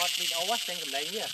อดบิดเอาวะเต็งกับไรเนี่ย